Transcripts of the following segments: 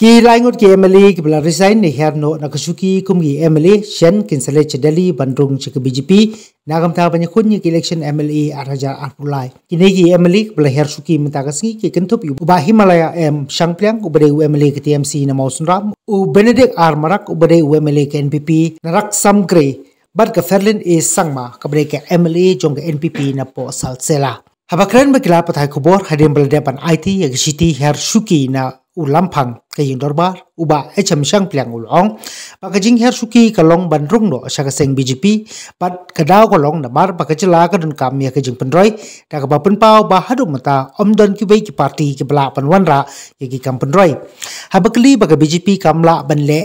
ki laingot ki emily ki bla resign ni her no nakasuki kum ki emily shen kinsale chedali bandrung chik bjp nagam ta banya khun ni election emily araja arpulai. Ki emily bla her suki mta kasngi ki kentup yu ba himalaya em shangplyang ubade u emily ki tmc na mausun ram u benedict ar marak ubade u emily ki npp narak samgre bat ka ferlin e sangma kabre ke emily jong npp na po salsela habakran bakila pathai khobor hadim depan it ya gishiti her suki na ulam phang ke yin dorbar uba hm shang plang ulong pa ka jing her suki ka long ban rung no sha ka seng bjp pat ka daw ko na bar pa ka ka dun kam ya ka jing pendroi ta ka ba pen ba hadu mata om don ki wei ki party ki bla pan wan ra ki ki kam ha ba kli ba ka bjp kam la ban le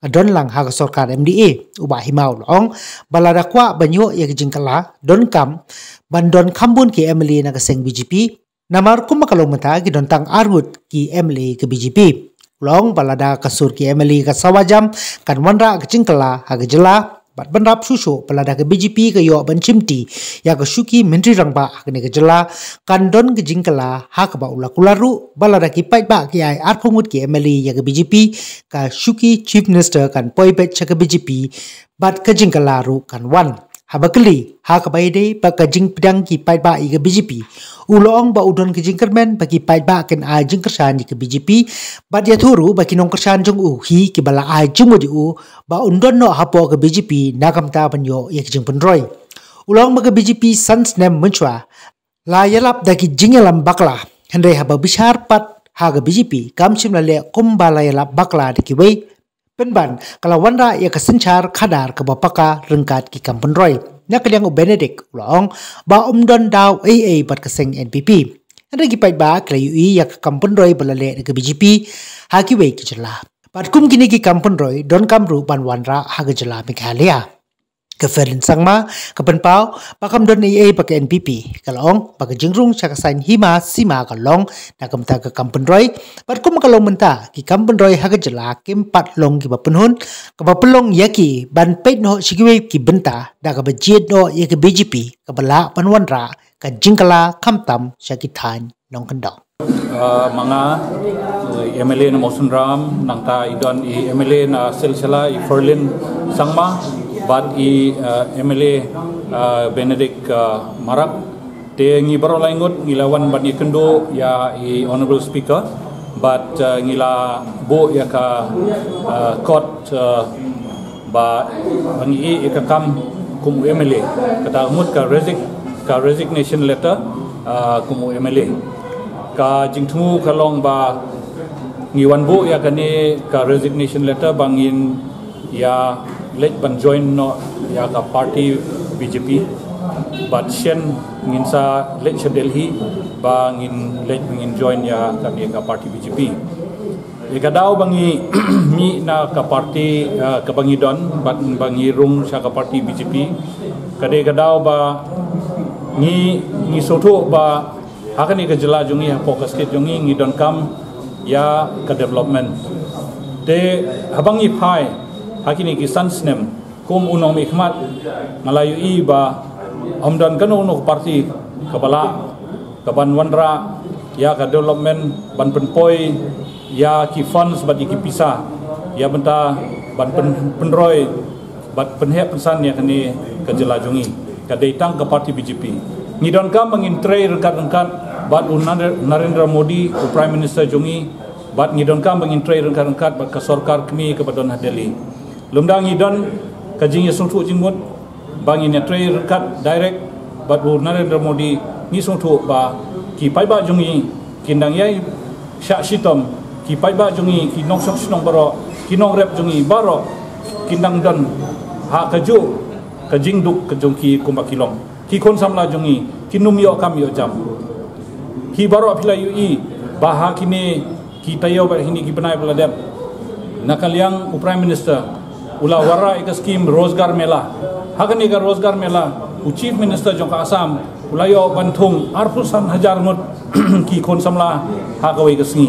ka don lang ha ka sarkar mda uba himau long bala da kwa banyo ya ki jing kala don kam ban don kambun ki emily na ka seng bjp Namar kuma kalau mata ki dontang argut ki Emily ke BJP. Long balada kasur ki Emily ke sawajam kan wanra ke cingkala haga jela. Bat benrap susu balada ke BJP ke yo ban cimti ya ke syuki menteri rangba haga ke jela. Kan don ke jingkala ha ke ba ula kularu balada ki pait ba ki ai arpungut ki Emily ya ke BJP ka syuki chief minister kan poi bet ke BJP bat ke jingkala ru kan wan habakli ha ka bai pa ka jing ki pai ba i ga BJP ulong ba udon ki jing kermen ba ki pai ba ken a jing kersan ki BJP ba dia thuru ba ki nong kersan jong u hi ki bala a jing mo di u ba undon no ha po ga BJP na kam ta ban yo ye ki jing pendroi ulong ba ga BJP sans nem munchwa la yalap da ki jing bakla. Hendre ha ba bishar pat ha ga BJP kam chim la le kum ba la yalap bakla de ki wei penban kalau wanda ia kesencar kadar ke bapaka rengkat ki kampun roy nak liang benedict ulong ba umdon daw aa bat keseng npp anda ki pai ba kla ui ya kampun roy balale ke bjp haki we ki jela. Pat kum kini ki kampun roy don kamru ban wanra ha ge jela mikhalia ke Ferlin Sangma, ke Penpau, pakam don AA pakai NPP, kalong, pakai jengrung cakap sain hima sima kalong, nak kemta ke kampen roy, pat kum kalong menta, ki kampen roy haga jela, kim pat long ki bapen hun, ke bapelong yaki, ban peit no sikiwe ki benta, dah ke bejit no ya ke BGP, ke bela panwan ra, ke jingkala kamtam syakitan nong kendong. Uh, mga uh, MLA na Mosun Ram, nang ta idon i MLA na silsila i Sangma, bat i uh, Benedict uh, Marak. Te ngi baro laingot ngi lawan bat ni kendo ya i honorable speaker. Bat uh, ngi la bo ya ka uh, court uh, ba ngi i ka kam kum MLA kata mut ka resign ka resignation letter uh, kum MLA ka jingtmu kalong ba ngi wan bo ya kani ka resignation letter bangin ya let ban join no ya ka party BJP but shen ngin sa let cha Delhi ba ngin let ngin join ya ka ni ka party BJP e ka daw bangi mi na ka party ka bangi don but bangi rung sa ka party BJP ka de ka daw ba ngi ngi soto ba akan ni ka jela jungi ha focus ke jungi ngi don kam ya ka development. De habangi pai hakini ki sansnem kum unong mikmat malayu i ba amdan kanu no parti kepala kapan wanra ya ka development ban penpoi ya ki funds ba ki pisa. Ya benta ban pen penroy bat penhe pensan ya kani ke jelajungi ka deitang ke parti BJP ni don kam mengintre rekat rekat bat Narendra Modi prime minister jungi bat ni don kam mengintre rekat rekat bat ke sarkar kami ke badon Delhi lumdang idon kajing yasung tu jingmut bangi ne tray rekat direct bat bu narendra modi ni sung tu ba ki pai ba jungi kindang yai sha shitom ki pai ba jungi ki nong sok sinong baro ki nong rep jungi baro kindang don ha kaju kajing duk kajung ki kumba kilong ki kon samla jungi ki num yo kam yo jam. Ki baro apila yu i ba ha kini ki tayo ba hini ki banai bla dep. Nakaliang prime minister ula wara ika skim rozgar mela. Hagan ika rozgar mela u chief minister jong asam ula yo bantung arpusan hajar mut ki kon samla hagawe ika sngi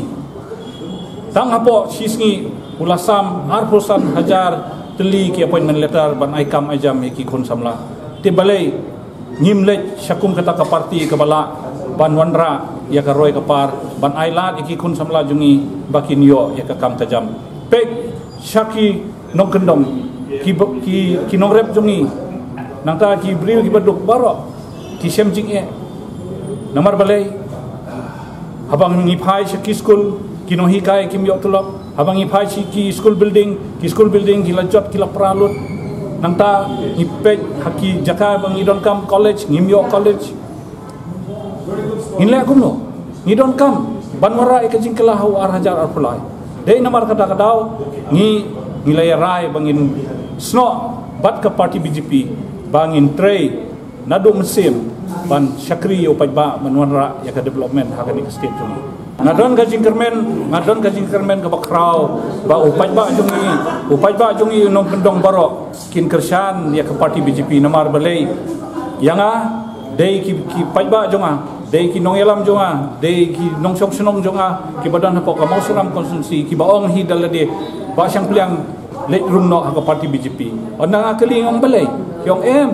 tang hapo shisngi ula sam arpusan hajar teli ki appointment letter ban aikam ajam ki kon samla te balai ngimle syakum kata ka parti ke bala ban wanra ya ka roy ka par. Ban ai lat iki kun samla jungi bakin yo ya ka kam tajam. Pek shaki nong kendong ki ki ki nong rep jungi. Nang ta ki briu ki baduk baro ki sem jing e. Namar balai habang ni pai shaki school ki no hi kai kim yo tulok. Habang i pai ki school building ki school building ki lajot ki la pralut nang ta ni pek haki jaka bang idon kam college ngimyo college Inle aku no. Ni don kam. Ban mara ika jingkala hau ar hajar ar pulai. Dei namar kata kadau ni nilai rai bangin sno bat ke parti BJP bangin tray nado mesim ban syakri yo pajba manwanra ya ke development hakan ke state jung. Ngadon ka jingkermen, ngadon ka jingkermen ke bakrau, ba upaj ba jungi, upaj ba jungi nong kendong baro kin kersan ya ke parti BJP namar balai. Yang ah dei ki ki pajba junga dei ki nong elam jonga dei ki nong sok senong jonga ki badan hapo ka mausuram konsumsi ki baong hi dalade ba syang pliang le rum no ha parti BJP ona akali ngong balai yong em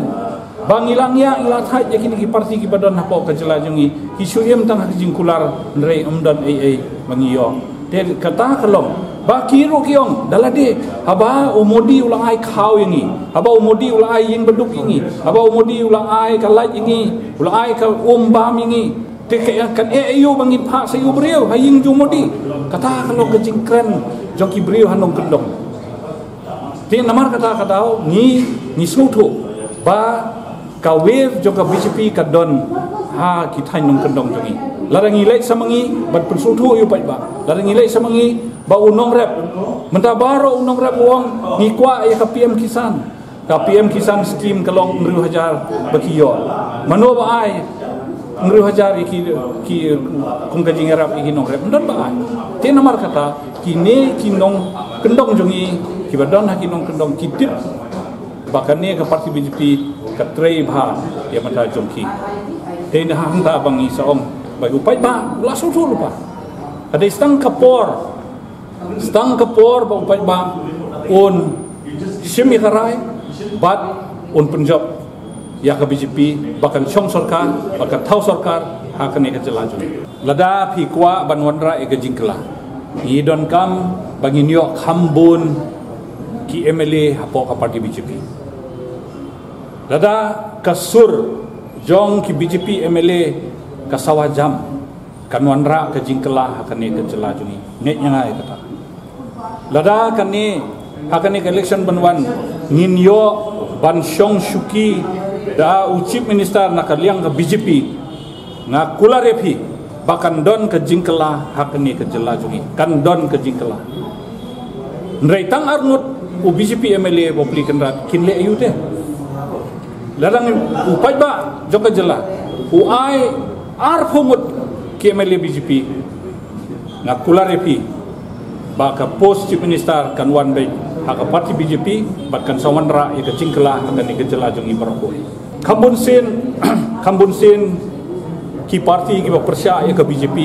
bang ilang ya ila thai ya kini ki parti ki badan hapo ka jela jongi ki shu em tang ha jing kular nrei umdan ai ai mangiyo te kata kalong ba kiro kiong dalade haba umodi ulang ai kau ini haba umodi ulang ai yang beduk ini haba umodi ulang ai kalai ini ulang ai ka umbam ini teke kan e ayo bangin pa sa yu brio haying jumodi kata kalau kecing keren joki brio hanong kendong tin namar kata kata ni ni suto ba ka wave joka BJP ka don ha kita nong kendong jogi larang ilai samangi bat persutu yu pai ba. Larang ilai samangi ba unong rep. Menta baro unong rep wong ni kwa ya ka PM kisan. Ka PM kisan skim kalong ngru hajar bakiyo mano ba ai ngru hajar iki ki kung ka jingarap iki nong rep. Ndon ba ai. Te namar kata kini kinong kendong jongi ki ha kinong kendong kitip bahkan ni ke parti BJP ke trei bha ya mata jongki. Te ni hang ta bangi saom bagi upai ba la su su lupa. Ada istang kapor istang kapor ba upai ba un shimi karai bat un punjab ya ke BJP bahkan chong sarkar bahkan thau sarkar akan ni kejelaju lada phi kwa banwandra e gejingkla i don kam bagi nyok hambun ki MLA hapo ka parti BJP lada kasur jong ki BJP MLA ka sawah jam. Kan wanra ke jingkela akan ni ke celah juni. Net yang ai kata. Lada kan ni akan ni election banwan ngin yo ban shong shuki da chief minister nak liang ke BJP nga kula repi bahkan don ke jingkela akan ni ke celah juni. Kan don ke jingkela. Nrai tang arnut u BJP MLA popli kenrat kinle ayu deh larang upai ba joka jela u ai ar phumut ke MLA BJP na kula repi ba ka post chief minister kan wan bai ha ka parti BJP bat kan sawan ra e ka cingkla kan ni gejela jong i barko kambun sin kambun sin ki parti ki ba persya e ka BJP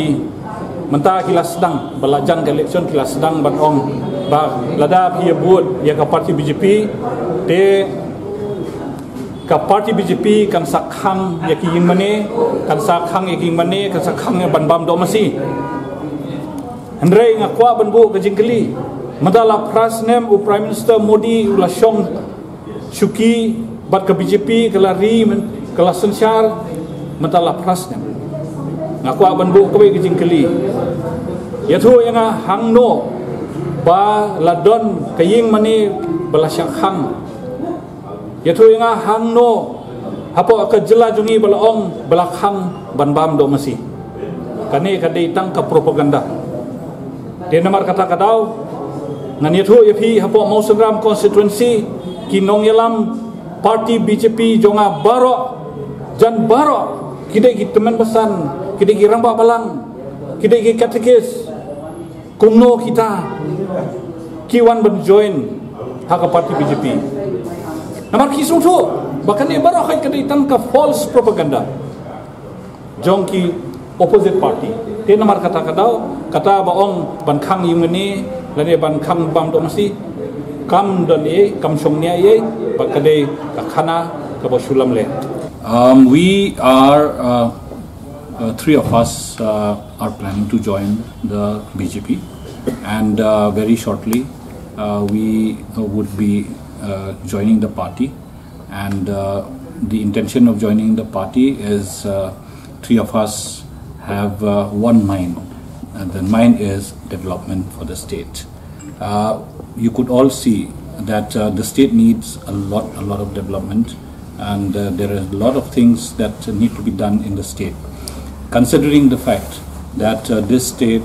menta kila sedang belajan ke election kila sedang ban ong ba lada pi buat ya ka parti BJP te ka parti BJP kan sakhang ya ki yin mane kan sakhang ya ki mane kan sakhang ya ban bam do masi Andre nga kwa ban bu ka jingkeli madala prasnem u prime minister modi ula shong shuki bat ka BJP kala ri kala sensyar madala prasnem nga kwa ban bu ka ka jingkeli ya thu yang hangno ba ladon kaying mani belasyak hang ya tu yang hang no apa ke jela jungi balaong belakang ban bam do masi kani kade tang ka propaganda namar kata kadau ngan itu ya pi apa mau segram constituency kinong yalam parti BJP jonga baro jan baro kide ki teman pesan kide ki ramba balang kide ki katekis kumno kita kiwan ben join hak parti BJP. Namar kisung tu, bahkan ni baru kait kedai tangka false propaganda. Jongki opposite party. Dia namar kata kata kata baong ban kang yung ni, lani ban kang bam do mesti kam dan ye kam song ni ye bakade kakana kabo sulam le. Um, we are uh, uh, three of us uh, are planning to join the BJP, and uh, very shortly uh, we uh, would be joining the party. And uh, the intention of joining the party is uh, three of us have uh, one mind, and the mind is development for the state. Uh, you could all see that uh, the state needs a lot, a lot of development, and uh, there are a lot of things that need to be done in the state considering the fact that uh, this state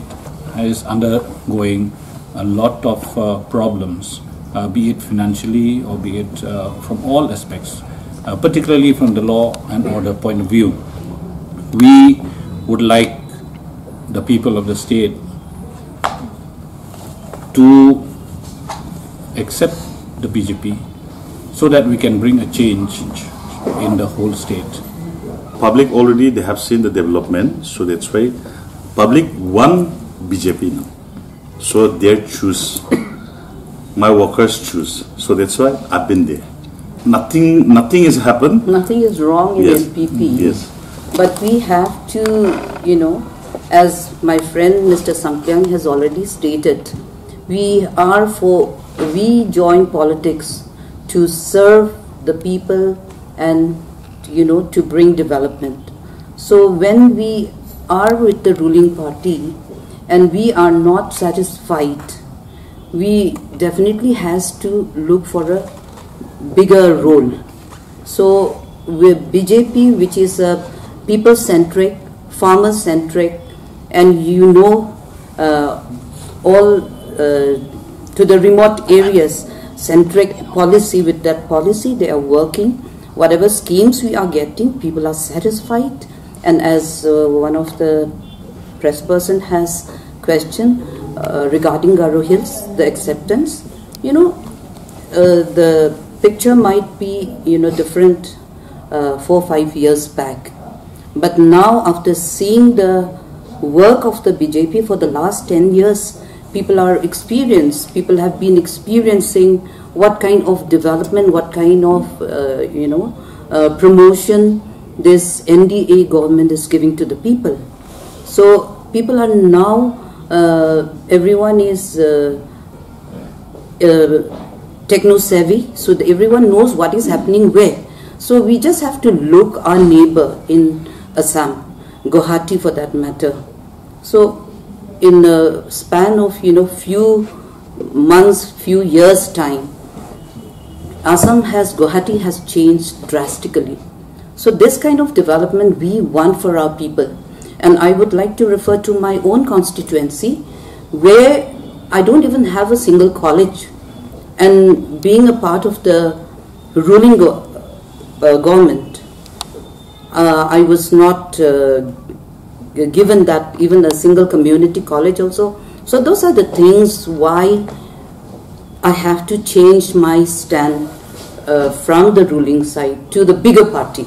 is undergoing a lot of uh, problems, uh, be it financially or be it uh, from all aspects, uh, particularly from the law and order point of view. We would like the people of the state to accept the BJP so that we can bring a change in the whole state. public already they have seen the development so that's why public want bjp now so they choose my workers choose so that's why i've been there nothing nothing has happened Nothing is wrong in Yes. NPP. Yes. But we have to, you know, as my friend Mr. Sankyang has already stated, we are for, we join politics to serve the people and, you know, to bring development. So when we are with the ruling party and we are not satisfied, we definitely has to look for a bigger role. So with BJP, which is a people-centric, farmer-centric, and you know uh, all uh, to the remote areas centric policy. With that policy, they are working. Whatever schemes we are getting, people are satisfied. And as uh, one of the press person has questioned uh, regarding Garo Hills, the acceptance, you know, uh, the picture might be you know different uh, four five years back. But now after seeing the work of the bjp for the last 10 years people are experienced. People have been experiencing what kind of development what kind of uh, you know uh, promotion this nda government is giving to the people. So people are now everyone is uh, uh, techno savvy so everyone knows what is happening where. So we just have to look our neighbor in assam guwahati for that matter. So in a span of you know few months few years time assam has guwahati has changed drastically. So this kind of development we want for our people and i would like to refer to my own constituency where i don't even have a single college and being a part of the ruling go- uh, government, uh, I was not uh, given that even a single community college also. So those are the things why I have to change my stand uh, from the ruling side to the bigger party.